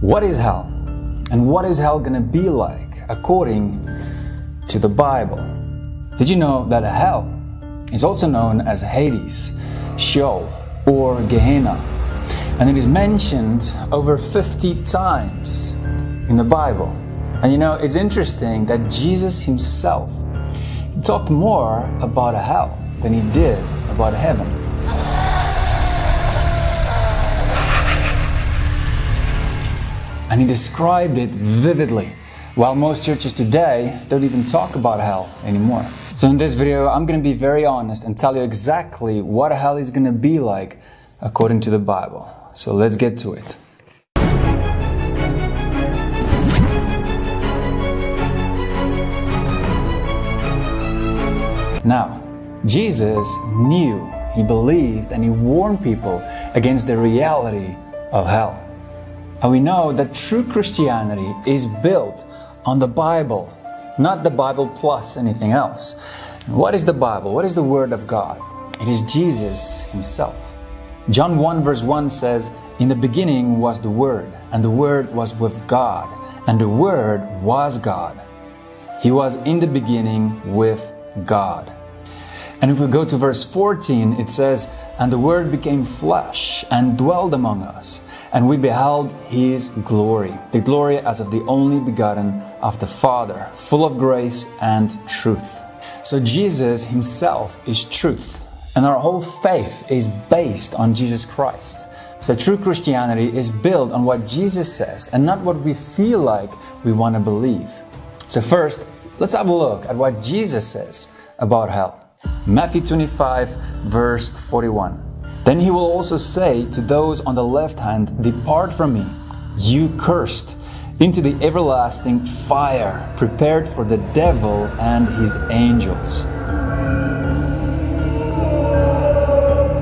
What is hell? And what is hell to be like according to the Bible? Did you know that hell is also known as Hades, Sheol, or Gehenna? And it is mentioned over 50 times in the Bible. And you know, it's interesting that Jesus himself talked more about hell than he did about heaven. And he described it vividly, while most churches today don't even talk about hell anymore. So, in this video, I'm going to be very honest and tell you exactly what hell is going to be like according to the Bible. So, let's get to it. Now, Jesus knew, he believed, and he warned people against the reality of hell. And we know that true Christianity is built on the Bible, not the Bible plus anything else. What is the Bible? What is the Word of God? It is Jesus Himself. John 1 verse 1 says, In the beginning was the Word, and the Word was with God, and the Word was God. He was in the beginning with God. And if we go to verse 14, it says, And the Word became flesh and dwelled among us, and we beheld His glory, the glory as of the only begotten of the Father, full of grace and truth. So Jesus Himself is truth, and our whole faith is based on Jesus Christ. So true Christianity is built on what Jesus says and not what we feel like we want to believe. So, first, let's have a look at what Jesus says about hell. Matthew 25, verse 41. Then he will also say to those on the left hand, Depart from me, you cursed, into the everlasting fire prepared for the devil and his angels.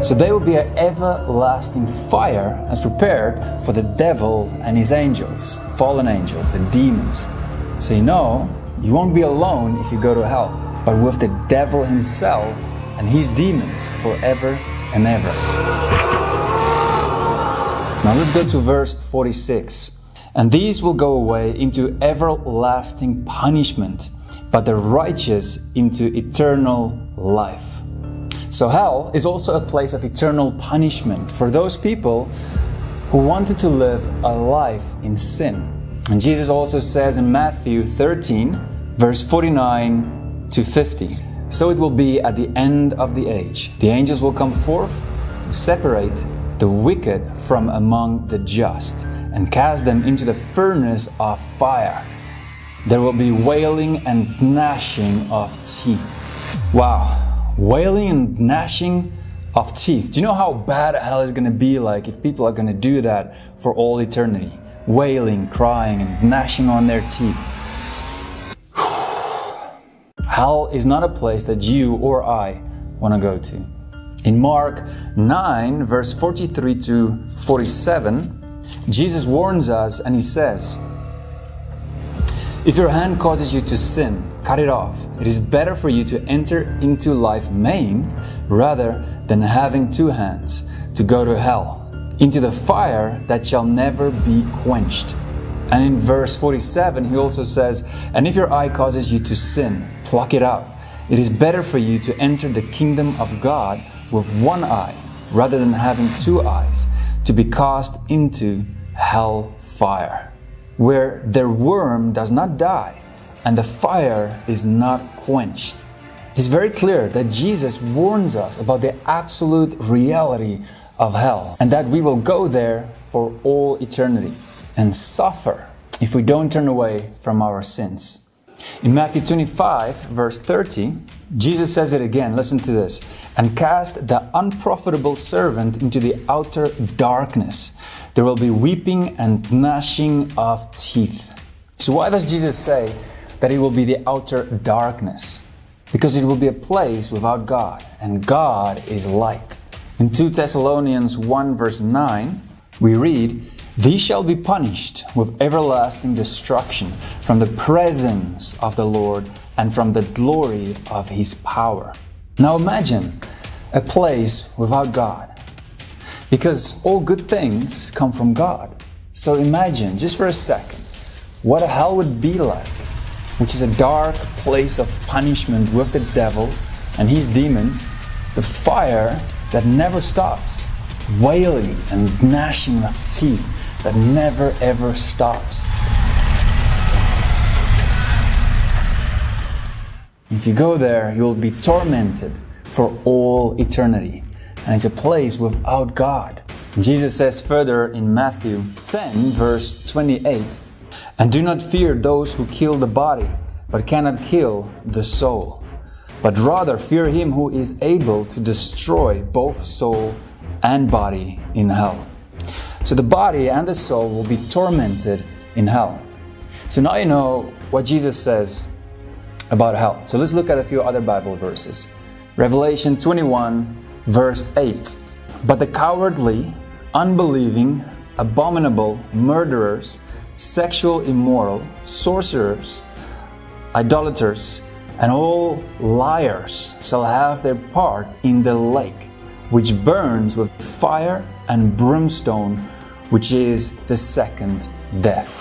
So there will be an everlasting fire as prepared for the devil and his angels, fallen angels, the demons. So you know, you won't be alone if you go to hell but with the devil himself and his demons forever and ever. Now let's go to verse 46. And these will go away into everlasting punishment, but the righteous into eternal life. So, hell is also a place of eternal punishment for those people who wanted to live a life in sin. And Jesus also says in Matthew 13, verse 49 to 50. So it will be at the end of the age. The angels will come forth, separate the wicked from among the just, and cast them into the furnace of fire. There will be wailing and gnashing of teeth. Wow, wailing and gnashing of teeth. Do you know how bad hell is going to be like if people are going to do that for all eternity? Wailing, crying, and gnashing on their teeth. Hell is not a place that you or I want to go to. In Mark 9, verse 43 to 47, Jesus warns us and he says, If your hand causes you to sin, cut it off. It is better for you to enter into life maimed rather than having two hands to go to hell, into the fire that shall never be quenched. And in verse 47, he also says, And if your eye causes you to sin, pluck it out. It is better for you to enter the kingdom of God with one eye rather than having two eyes, to be cast into hell fire, where their worm does not die and the fire is not quenched. It's very clear that Jesus warns us about the absolute reality of hell and that we will go there for all eternity and suffer if we don't turn away from our sins. In Matthew 25, verse 30, Jesus says it again. Listen to this. And cast the unprofitable servant into the outer darkness. There will be weeping and gnashing of teeth. So, why does Jesus say that it will be the outer darkness? Because it will be a place without God, and God is light. In 2 Thessalonians 1, verse 9, we read, these shall be punished with everlasting destruction from the presence of the Lord and from the glory of his power. Now imagine a place without God. Because all good things come from God. So imagine, just for a second, what a hell would be like, which is a dark place of punishment with the devil and his demons, the fire that never stops, wailing and gnashing of teeth that never ever stops. If you go there, you'll be tormented for all eternity. And it's a place without God. Jesus says further in Matthew 10, verse 28 And do not fear those who kill the body, but cannot kill the soul, but rather fear him who is able to destroy both soul and body in hell. So the body and the soul will be tormented in hell. So now you know what Jesus says about hell. So let's look at a few other Bible verses. Revelation 21, verse 8. But the cowardly, unbelieving, abominable, murderers, sexual immoral, sorcerers, idolaters, and all liars shall have their part in the lake, which burns with fire and brimstone, which is the second death.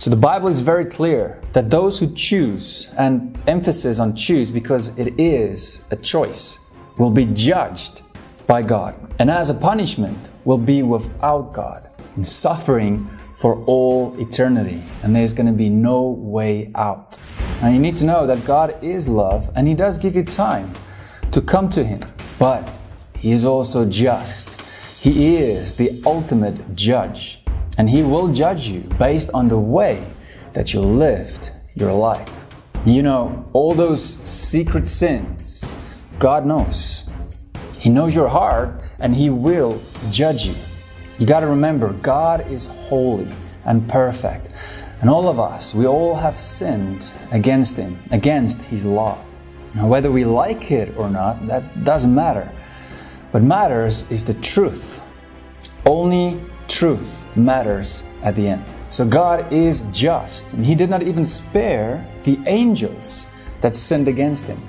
So the Bible is very clear that those who choose, and emphasis on choose because it is a choice, will be judged by God. And as a punishment, will be without God, suffering for all eternity. And there's going to be no way out. And you need to know that God is love, and He does give you time to come to Him. But He is also just. He is the ultimate judge and He will judge you based on the way that you lived your life. You know, all those secret sins, God knows. He knows your heart and He will judge you. You got to remember, God is holy and perfect. And all of us, we all have sinned against Him, against His law. Now, whether we like it or not, that doesn't matter. What matters is the truth. Only truth matters at the end. So God is just, and He did not even spare the angels that sinned against Him.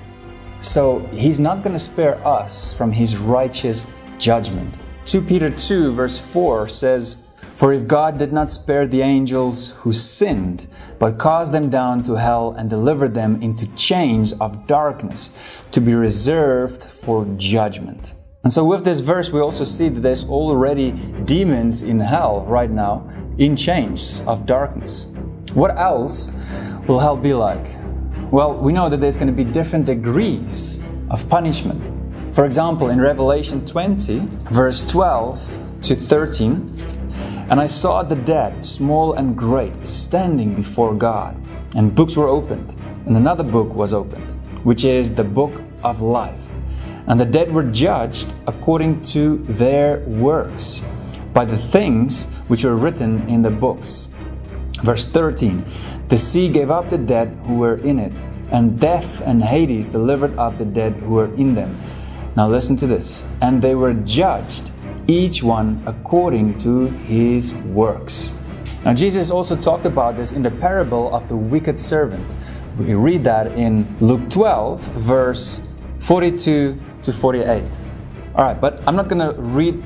So He's not going to spare us from His righteous judgment. 2 Peter 2, verse 4 says, For if God did not spare the angels who sinned, but caused them down to hell and delivered them into chains of darkness to be reserved for judgment. And so, with this verse, we also see that there's already demons in hell right now in chains of darkness. What else will hell be like? Well, we know that there's going to be different degrees of punishment. For example, in Revelation 20, verse 12 to 13, and I saw the dead, small and great, standing before God, and books were opened, and another book was opened, which is the book of life. And the dead were judged according to their works, by the things which were written in the books. Verse 13 The sea gave up the dead who were in it, and death and Hades delivered up the dead who were in them. Now listen to this. And they were judged, each one according to his works. Now, Jesus also talked about this in the parable of the wicked servant. We read that in Luke 12, verse 42 to 48. All right, but I'm not going to read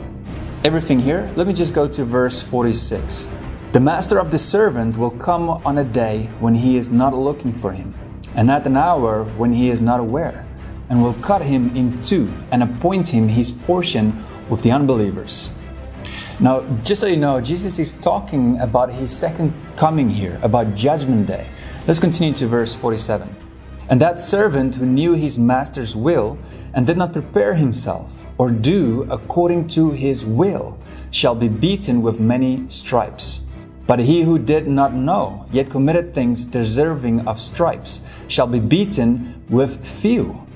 everything here. Let me just go to verse 46. The master of the servant will come on a day when he is not looking for him, and at an hour when he is not aware, and will cut him in two and appoint him his portion with the unbelievers. Now, just so you know, Jesus is talking about his second coming here, about Judgment Day. Let's continue to verse 47. And that servant who knew his master's will and did not prepare himself or do according to his will shall be beaten with many stripes. But he who did not know, yet committed things deserving of stripes, shall be beaten with few.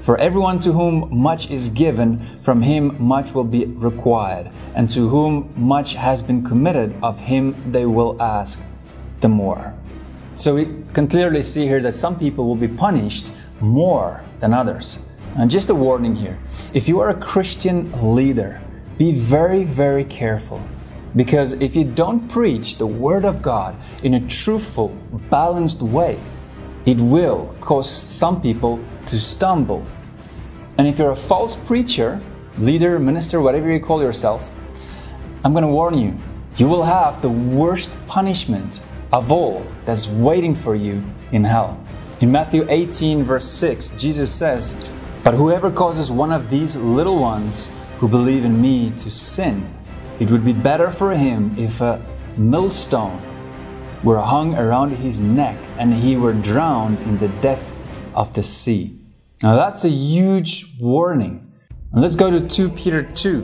For everyone to whom much is given, from him much will be required, and to whom much has been committed, of him they will ask the more. So we can clearly see here that some people will be punished more than others. And just a warning here if you are a Christian leader, be very, very careful. Because if you don't preach the Word of God in a truthful, balanced way, it will cause some people to stumble. And if you're a false preacher, leader, minister, whatever you call yourself, I'm going to warn you, you will have the worst punishment of all that's waiting for you in hell. In Matthew 18, verse 6, Jesus says, But whoever causes one of these little ones who believe in me to sin, it would be better for him if a millstone were hung around his neck and he were drowned in the depth of the sea. Now that's a huge warning. And let's go to 2 Peter 2.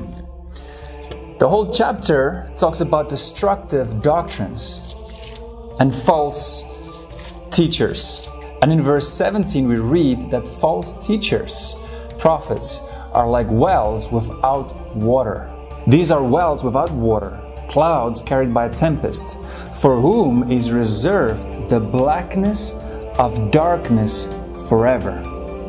The whole chapter talks about destructive doctrines and false teachers. And in verse 17, we read that false teachers, prophets, are like wells without water. These are wells without water, clouds carried by a tempest, for whom is reserved the blackness of darkness forever.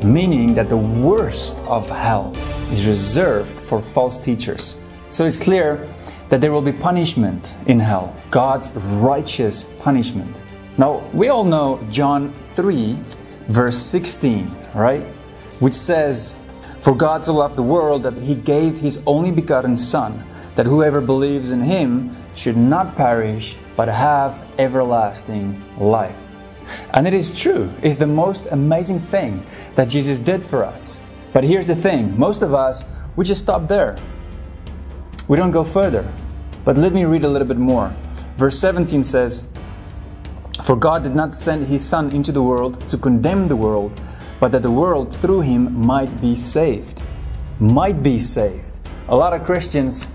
Meaning that the worst of hell is reserved for false teachers. So it's clear that there will be punishment in hell, God's righteous punishment. Now, we all know John 3, verse 16, right? Which says, For God so loved the world that he gave his only begotten Son, that whoever believes in him should not perish, but have everlasting life. And it is true, it's the most amazing thing that Jesus did for us. But here's the thing most of us, we just stop there. We don't go further. But let me read a little bit more. Verse 17 says, For God did not send his Son into the world to condemn the world, but that the world through him might be saved. Might be saved. A lot of Christians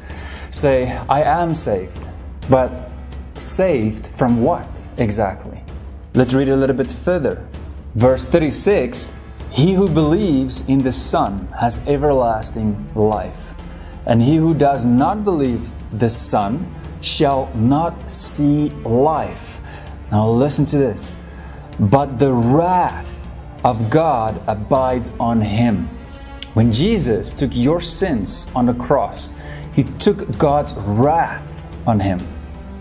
say, I am saved. But saved from what exactly? Let's read a little bit further. Verse 36 He who believes in the Son has everlasting life. And he who does not believe the Son shall not see life. Now listen to this. But the wrath of God abides on him. When Jesus took your sins on the cross, he took God's wrath on him.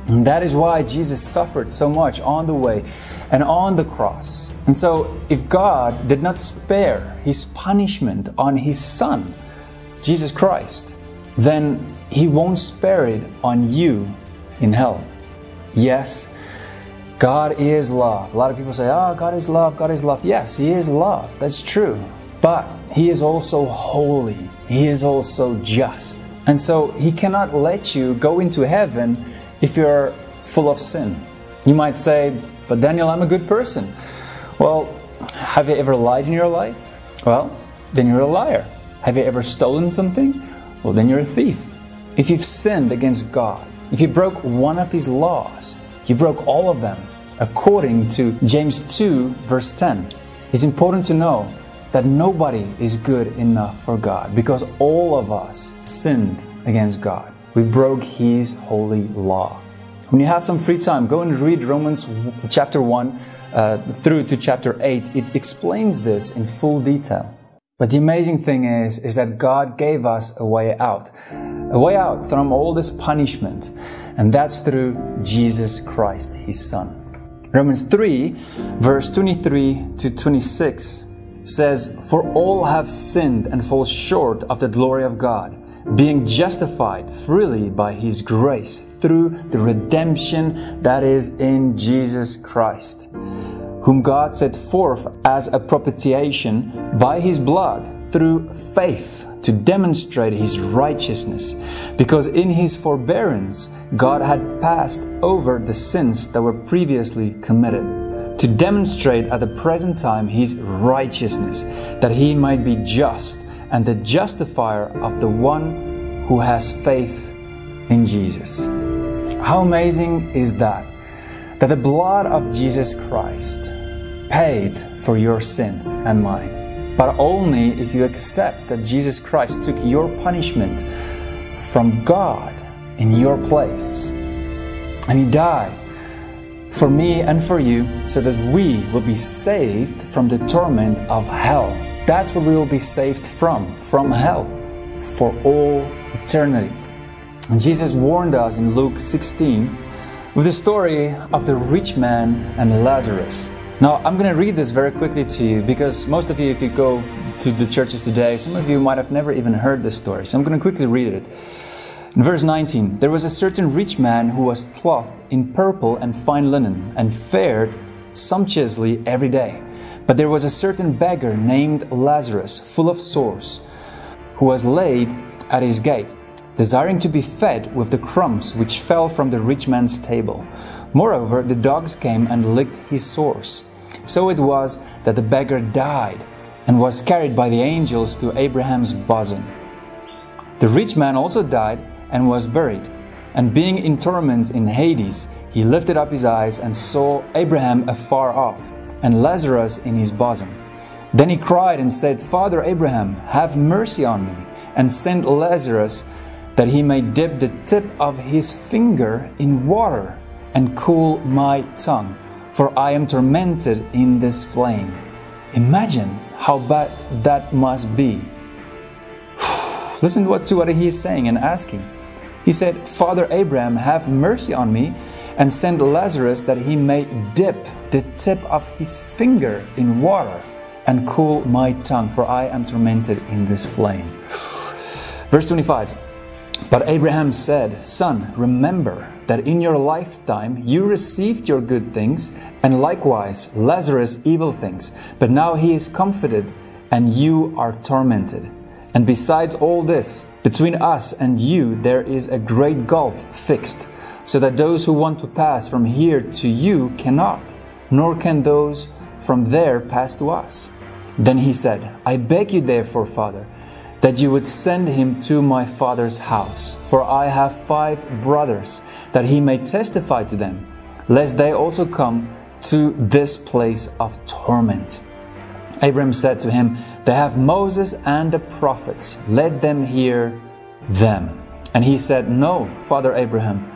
And that is why Jesus suffered so much on the way and on the cross. And so, if God did not spare his punishment on his Son, Jesus Christ, then He won't spare it on you in hell. Yes, God is love. A lot of people say, oh, God is love, God is love. Yes, He is love. That's true. But He is also holy, He is also just. And so He cannot let you go into heaven if you're full of sin. You might say, but Daniel, I'm a good person. Well, have you ever lied in your life? Well, then you're a liar. Have you ever stolen something? well, then you're a thief. If you've sinned against God, if you broke one of His laws, you broke all of them, according to James 2, verse 10. It's important to know that nobody is good enough for God because all of us sinned against God. We broke His holy law. When you have some free time, go and read Romans chapter 1 uh, through to chapter 8. It explains this in full detail. But the amazing thing is, is that God gave us a way out. A way out from all this punishment. And that's through Jesus Christ, His Son. Romans 3, verse 23 to 26 says, For all have sinned and fall short of the glory of God, being justified freely by His grace through the redemption that is in Jesus Christ whom God set forth as a propitiation by his blood through faith to demonstrate his righteousness, because in his forbearance God had passed over the sins that were previously committed, to demonstrate at the present time his righteousness, that he might be just and the justifier of the one who has faith in Jesus. How amazing is that? that the blood of Jesus Christ paid for your sins and mine, but only if you accept that Jesus Christ took your punishment from God in your place. And He died for me and for you so that we will be saved from the torment of hell. That's what we will be saved from, from hell, for all eternity. And Jesus warned us in Luke 16 with the story of the rich man and Lazarus. Now, I'm going to read this very quickly to you because most of you, if you go to the churches today, some of you might have never even heard this story. So I'm going to quickly read it. In verse 19, there was a certain rich man who was clothed in purple and fine linen and fared sumptuously every day. But there was a certain beggar named Lazarus, full of sores, who was laid at his gate, desiring to be fed with the crumbs which fell from the rich man's table. Moreover, the dogs came and licked his sores. So it was that the beggar died and was carried by the angels to Abraham's bosom. The rich man also died and was buried. And being in torments in Hades, he lifted up his eyes and saw Abraham afar off, and Lazarus in his bosom. Then he cried and said, Father Abraham, have mercy on me, and send Lazarus that he may dip the tip of his finger in water and cool my tongue, for I am tormented in this flame. Imagine how bad that must be. Listen to what, to what he is saying and asking. He said, Father Abraham, have mercy on me and send Lazarus that he may dip the tip of his finger in water and cool my tongue, for I am tormented in this flame. Verse 25 But Abraham said, Son, remember that in your lifetime you received your good things, and likewise Lazarus evil things, but now he is comforted, and you are tormented. And besides all this, between us and you there is a great gulf fixed, so that those who want to pass from here to you cannot, nor can those from there pass to us. Then he said, I beg you therefore, Father, that you would send him to my father's house, for I have five brothers, that he may testify to them, lest they also come to this place of torment. Abraham said to him, They have Moses and the prophets, let them hear them. And he said, No, Father Abraham,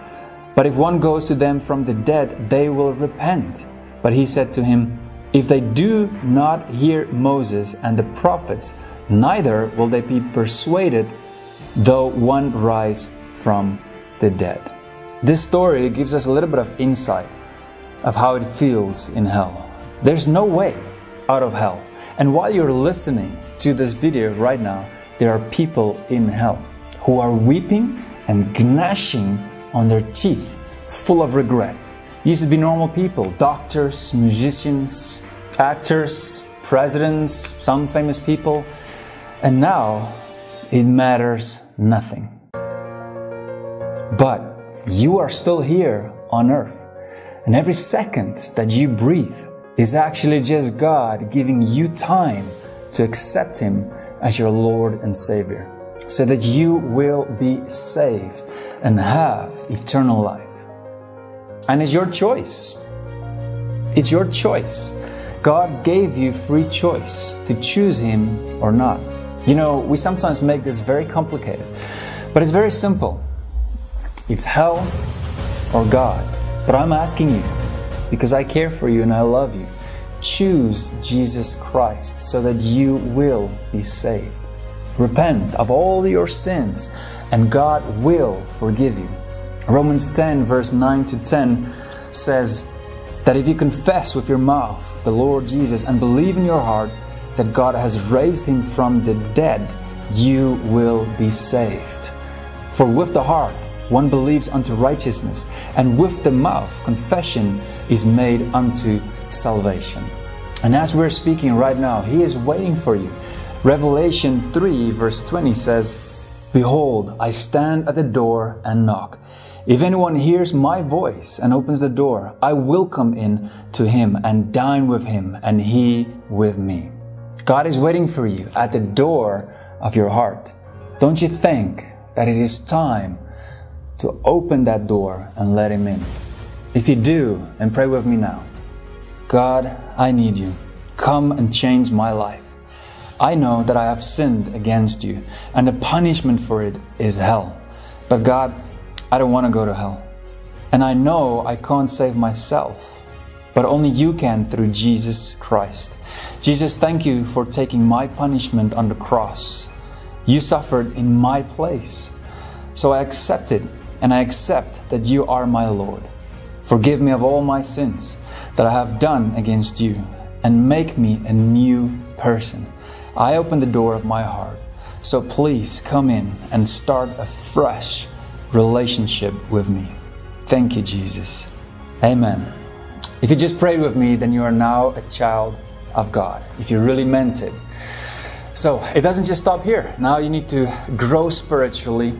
but if one goes to them from the dead, they will repent. But he said to him, If they do not hear Moses and the prophets, neither will they be persuaded, though one rise from the dead. This story gives us a little bit of insight of how it feels in hell. There's no way out of hell. And while you're listening to this video right now, there are people in hell who are weeping and gnashing on their teeth, full of regret. Used to be normal people, doctors, musicians, actors, presidents, some famous people, and now it matters nothing. But you are still here on earth, and every second that you breathe is actually just God giving you time to accept Him as your Lord and Savior so that you will be saved and have eternal life. And it's your choice. It's your choice. God gave you free choice to choose Him or not. You know, we sometimes make this very complicated, but it's very simple. It's hell or God. But I'm asking you, because I care for you and I love you, choose Jesus Christ so that you will be saved. Repent of all your sins, and God will forgive you. Romans 10, verse 9 to 10 says that if you confess with your mouth the Lord Jesus and believe in your heart that God has raised him from the dead, you will be saved. For with the heart one believes unto righteousness, and with the mouth confession is made unto salvation. And as we're speaking right now, He is waiting for you. Revelation 3, verse 20 says, Behold, I stand at the door and knock. If anyone hears my voice and opens the door, I will come in to him and dine with him, and he with me. God is waiting for you at the door of your heart. Don't you think that it is time to open that door and let him in? If you do, and pray with me now. God, I need you. Come and change my life. I know that I have sinned against you, and the punishment for it is hell. But God, I don't want to go to hell. And I know I can't save myself, but only you can through Jesus Christ. Jesus, thank you for taking my punishment on the cross. You suffered in my place. So I accept it, and I accept that you are my Lord. Forgive me of all my sins that I have done against you, and make me a new person. I open the door of my heart. So please come in and start a fresh relationship with me. Thank you, Jesus. Amen. If you just prayed with me, then you are now a child of God, if you really meant it. So it doesn't just stop here. Now you need to grow spiritually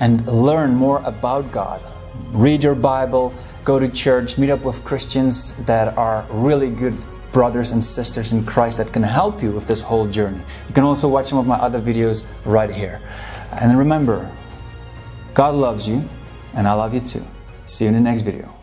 and learn more about God. Read your Bible, go to church, meet up with Christians that are really good brothers and sisters in Christ that can help you with this whole journey. You can also watch some of my other videos right here. And remember, God loves you, and I love you too. See you in the next video.